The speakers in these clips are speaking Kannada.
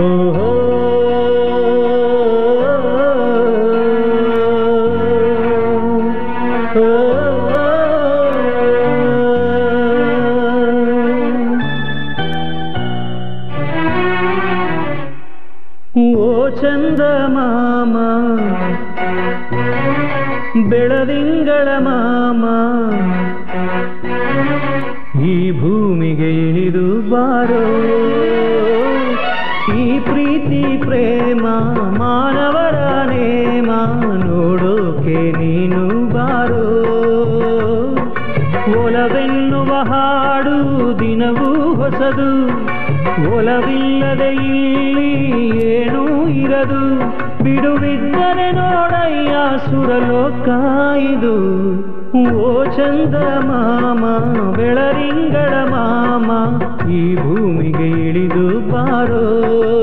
ಓಹೋ ಓ ಚಂದ ಮಾಮ ಬೆಳದಿಂಗಳ ಮಾಮ ಈ ಭೂಮಿಗೆ ಇಳಿದು ಬಾರೋ ಒಲವೆನ್ನುವ ಹಾಡು ದಿನವೂ ಹೊಸದು. ಒಲವಿಲ್ಲದೆ ಇಲ್ಲಿ ಏನೂ ಇರದು. ಬಿಡುವಿದ್ದರೆ ನೋಡಯ್ಯ ಸುರಲೋಕ ಇದು. ಓ ಚಂದ ಮಾಮ, ಬೆಳರಿಂಗಳ ಮಾಮ, ಈ ಭೂಮಿಗೆ ಇಳಿದು ಬಾರೋ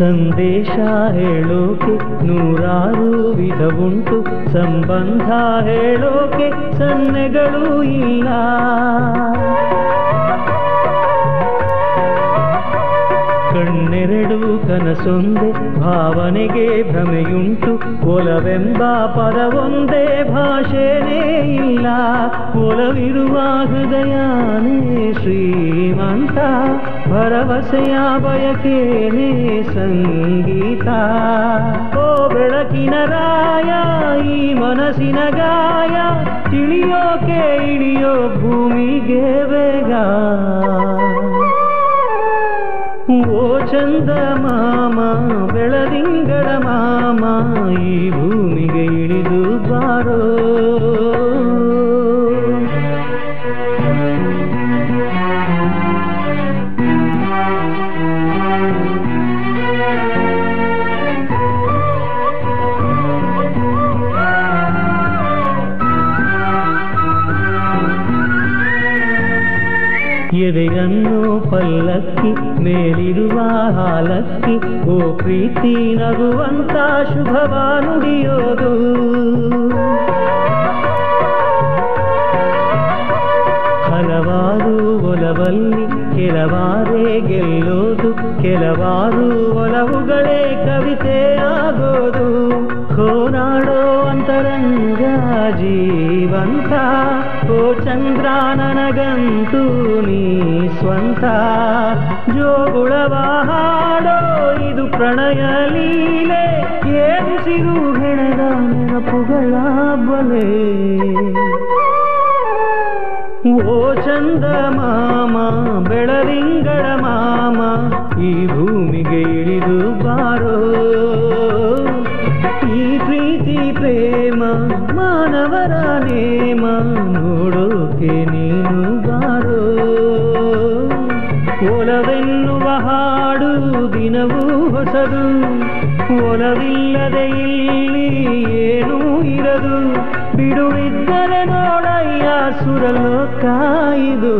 ಸಂದೇಶ ಹೇಳೋಕೆ ನೂರಾರು ವಿಧವುಂಟು ಸಂಬಂಧ ಹೇಳೋಕೆ ಸನ್ನೆಗಳು ಇಲ್ಲ. ಕನಸೊಂದೆ ಭಾವನೆಗೆ ಭ್ರಮೆಯುಂಟು. ಒಲವೆಂಬ ಪದವೊಂದೇ ಭಾಷೆನೇ ಇಲ್ಲ. ಒಲವಿರುವ ಹೃದಯನೇ ಶ್ರೀಮಂತ. ಭರವಸೆಯ ಬಯಕೇನೇ ಸಂಗೀತ. ಓ ಬೆಳಕಿನ ರಾಯ, ಈ ಮನಸ್ಸಿನ ಗಾಯ, ತಿಳಿಯೋಕೆ ಇಳಿಯೋ ಭೂಮಿಗೆ ಬೇಗ ಓ ಚಂದ ಮಾಮ ಬೆಳದಿಂಗಳ ಮಾಮ ಎದೆಯನ್ನು ಪಲ್ಲಕ್ಕಿ, ಮೇಲಿರುವ ಹಾಲಕ್ಕಿ, ಓ ಪ್ರೀತಿ ನಗುವಂತ ಶುಭವ ನುಡಿಯೋದು ಹಲವಾರು ಒಲವಲ್ಲಿ ಕೆಲವಾರೇ ಗೆಲ್ಲೋದು ಕೆಲವಾರು ಒಲವುಗಳೇ ಕವಿತೆ ಆಗೋದು. ಕೋನಾಡೋ ಅಂತರಂಗ ಜೀವಂತ ಓ ಚಂದ್ರ, ನನಗಂತೂ ನೀ ಸ್ವಂತ. ಜೋಗುಳವ ಹಾಡೋ ಇದು ಪ್ರಣಯ ಲೀಲೆ. ಏನಿಸಿರು ಹೆಣದ ನೆನಪುಗಳ ಬಲೆ. ಓ ಚಂದ ಮಾಮ, ಬೆಳದಿಂಗಳ ಮಾಮ, ಈ ಭೂಮಿಗೆ ಮಾನವರ ನೇಮ ನೋಡೋಕೆ ನೀನು ಬಾರೋ ಒಲವೆನ್ನುವ ಹಾಡು ದಿನವೂ ಹೊಸದು. ಒಲವಿಲ್ಲದೆ ಇಲ್ಲಿ ಏನೂ ಇರದು. ಬಿಡುವಿದ್ದರೆ ನೋಡಯ್ಯ ಸುರಲೋಕ ಇದು.